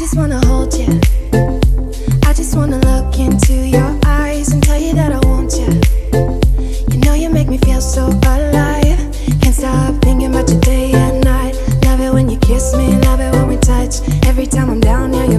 just wanna hold you. I just wanna look into your eyes and tell you that I want you. You know you make me feel so alive. Can't stop thinking about you day and night. Love it when you kiss me, love it when we touch. Every time I'm down, here, you